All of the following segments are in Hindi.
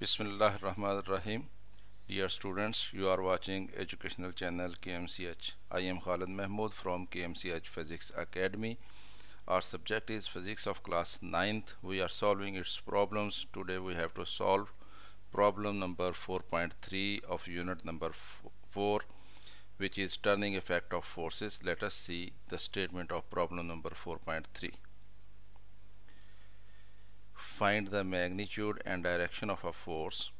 Bismillahirrahmanirrahim. Dear students, you are watching educational channel KMCH. I am Khalid Mahmood from KMCH Physics Academy. Our subject is physics of class 9th. We are solving its problems. Today we have to solve problem number 4.3 of unit number 4 which is turning effect of forces. Let us see the statement of problem number 4.3 find the magnitude and direction of a force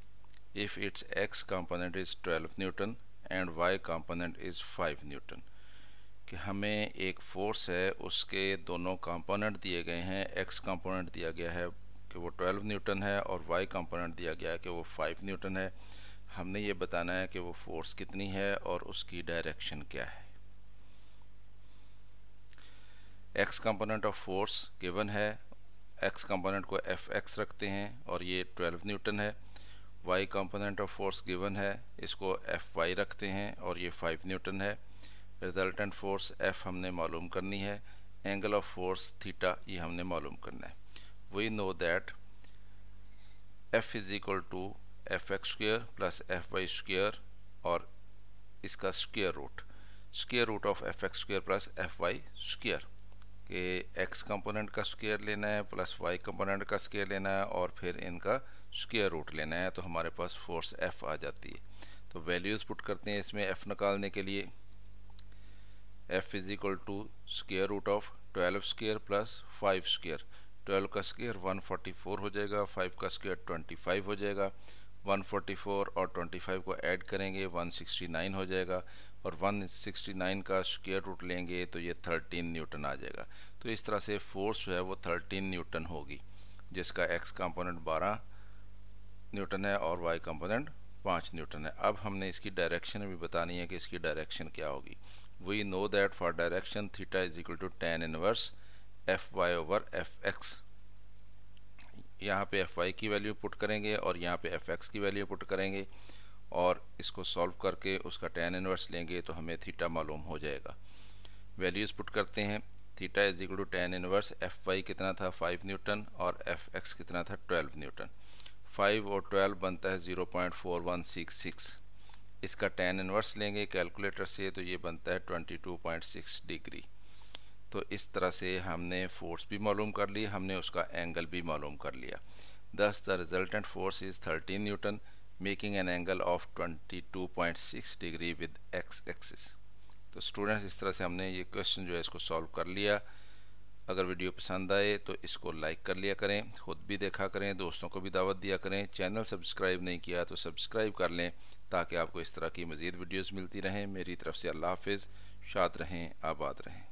if its x component is 12 newton and y component is 5 newton कि हमें एक फोर्स है, उसके दोनों कंपोनेंट दिए गए हैं एक्स कंपोनेंट दिया गया है कि वो 12 न्यूटन है और वाई कंपोनेंट दिया गया है कि वो 5 न्यूटन है। हमने ये बताना है कि वो फोर्स कितनी है और उसकी डायरेक्शन क्या है। X component of force given है एक्स कंपोनेंट को एफ़ एक्स रखते हैं और ये 12 न्यूटन है। Y component of force given है, इसको एफ़ वाई रखते हैं और ये 5 न्यूटन है। रिजल्टेंट फोर्स एफ़ हमने मालूम करनी है एंगल ऑफ़ फोर्स थीटा ये हमने मालूम करना है। We know that F is equal to F X square plus F Y square और इसका square root square root of F X square plus F Y square कि एक्स कंपोनेंट का स्क्वायर लेना है प्लस वाई कंपोनेंट का स्क्वायर लेना है और फिर इनका स्क्वायर रूट लेना है तो हमारे पास फोर्स एफ़ आ जाती है। तो वैल्यूज़ पुट करते हैं इसमें एफ़ निकालने के लिए। F is equal to square root of twelve square plus five square twelve का स्क्वायर वन फोर्टी फोर हो जाएगा फाइव का स्क्वायर ट्वेंटी फाइव हो जाएगा। 144 और 25 को ऐड करेंगे 169 हो जाएगा। और 169 का स्क्वायर रूट लेंगे तो ये 13 न्यूटन आ जाएगा। तो इस तरह से फोर्स जो है वो 13 न्यूटन होगी, जिसका एक्स कंपोनेंट 12 न्यूटन है और वाई कंपोनेंट 5 न्यूटन है। अब हमने इसकी डायरेक्शन भी बतानी है कि इसकी डायरेक्शन क्या होगी। We know that for direction theta is equal to tan inverse F Y over F X यहाँ पे एफ़ वाई की वैल्यू पुट करेंगे और यहाँ पे एफ़ एक्स की वैल्यू पुट करेंगे। और इसको सॉल्व करके उसका टेन इनवर्स लेंगे तो हमें थीटा मालूम हो जाएगा। वैल्यूज़ पुट करते हैं। Theta is equal to tan inverse F Y कितना था? फाइव न्यूटन और एफ़ एक्स कितना था? ट्वेल्व न्यूटन फाइव और ट्वेल्व बनता है zero point four one six six इसका टेन इनवर्स लेंगे कैलकुलेटर से तो ये बनता है twenty two point six degree तो इस तरह से हमने फोर्स भी मालूम कर ली, हमने उसका एंगल भी मालूम कर लिया। Thus the resultant force is 13 newton making an angle of 22.6 degree with X axis तो स्टूडेंट्स इस तरह से हमने ये क्वेश्चन जो है इसको सॉल्व कर लिया। अगर वीडियो पसंद आए तो इसको लाइक कर लिया करें, ख़ुद भी देखा करें, दोस्तों को भी दावत दिया करें। चैनल सब्सक्राइब नहीं किया तो सब्सक्राइब कर लें ताकि आपको इस तरह की मज़ीद वीडियोज़ मिलती रहें। मेरी तरफ़ से अल्लाह हाफिज़। शाद रहें, आबाद रहें।